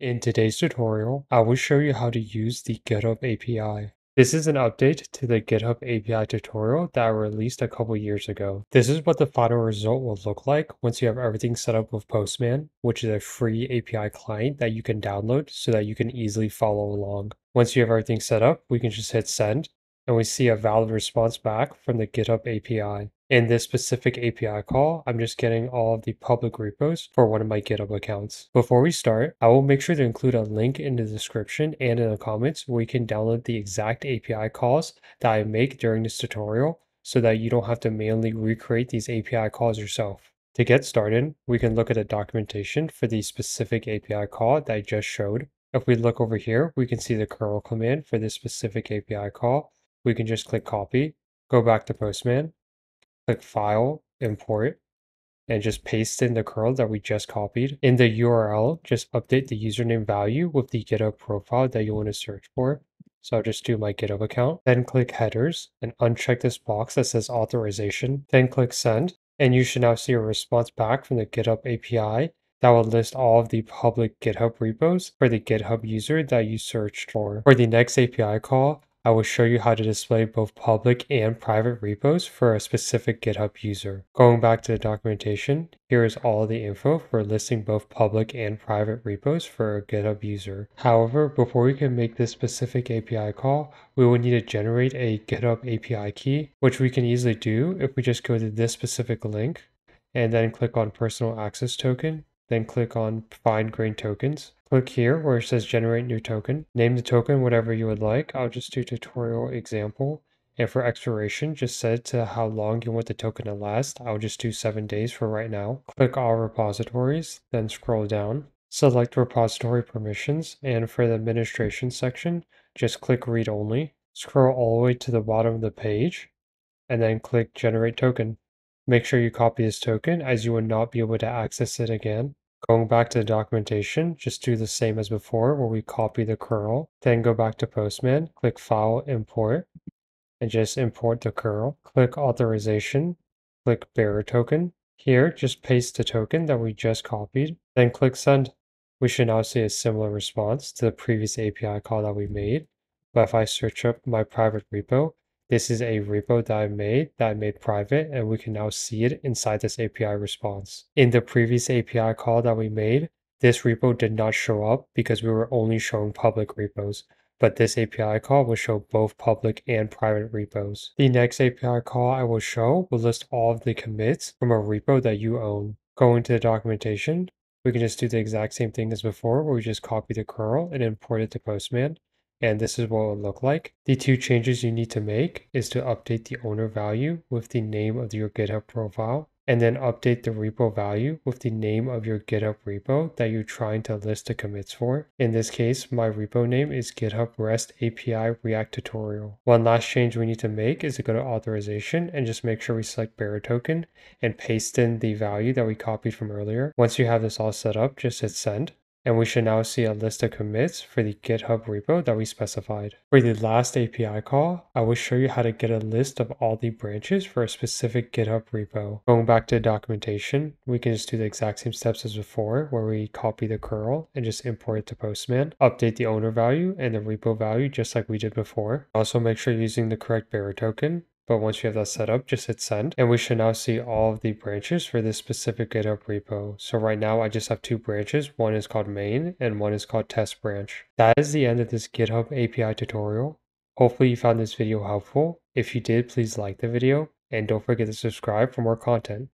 In today's tutorial, I will show you how to use the GitHub API. This is an update to the GitHub API tutorial that I released a couple years ago. This is what the final result will look like once you have everything set up with Postman, which is a free API client that you can download so that you can easily follow along. Once you have everything set up, we can just hit send and we see a valid response back from the GitHub API. In this specific API call, I'm just getting all of the public repos for one of my GitHub accounts. Before we start, I will make sure to include a link in the description and in the comments where you can download the exact API calls that I make during this tutorial so that you don't have to manually recreate these API calls yourself. To get started, we can look at the documentation for the specific API call that I just showed. If we look over here, we can see the curl command for this specific API call we can just click copy, go back to Postman, click file, import, and just paste in the curl that we just copied. In the URL, just update the username value with the GitHub profile that you want to search for. So I'll just do my GitHub account, then click headers and uncheck this box that says authorization, then click send. And you should now see a response back from the GitHub API that will list all of the public GitHub repos for the GitHub user that you searched for. For the next API call, I will show you how to display both public and private repos for a specific GitHub user. Going back to the documentation, here is all the info for listing both public and private repos for a GitHub user. However, before we can make this specific API call, we will need to generate a GitHub API key, which we can easily do if we just go to this specific link and then click on personal access token, then click on fine grained tokens. Click here where it says generate new token. Name the token whatever you would like. I'll just do tutorial example. And for expiration, just set to how long you want the token to last. I'll just do seven days for right now. Click all repositories, then scroll down. Select repository permissions, and for the administration section, just click read only. Scroll all the way to the bottom of the page, and then click generate token. Make sure you copy this token as you will not be able to access it again. Going back to the documentation, just do the same as before where we copy the curl, then go back to Postman, click File, Import, and just import the curl. Click Authorization, click Bearer Token. Here, just paste the token that we just copied, then click Send. We should now see a similar response to the previous API call that we made. But if I search up my private repo, this is a repo that I made that I made private and we can now see it inside this API response. In the previous API call that we made, this repo did not show up because we were only showing public repos, but this API call will show both public and private repos. The next API call I will show will list all of the commits from a repo that you own. Going to the documentation, we can just do the exact same thing as before where we just copy the curl and import it to Postman and this is what it will look like. The two changes you need to make is to update the owner value with the name of your GitHub profile and then update the repo value with the name of your GitHub repo that you're trying to list the commits for. In this case, my repo name is GitHub REST API React Tutorial. One last change we need to make is to go to authorization and just make sure we select bearer token and paste in the value that we copied from earlier. Once you have this all set up, just hit send and we should now see a list of commits for the GitHub repo that we specified. For the last API call, I will show you how to get a list of all the branches for a specific GitHub repo. Going back to documentation, we can just do the exact same steps as before, where we copy the curl and just import it to Postman, update the owner value and the repo value just like we did before. Also make sure you're using the correct bearer token but once you have that set up, just hit send. And we should now see all of the branches for this specific GitHub repo. So right now I just have two branches. One is called main and one is called test branch. That is the end of this GitHub API tutorial. Hopefully you found this video helpful. If you did, please like the video and don't forget to subscribe for more content.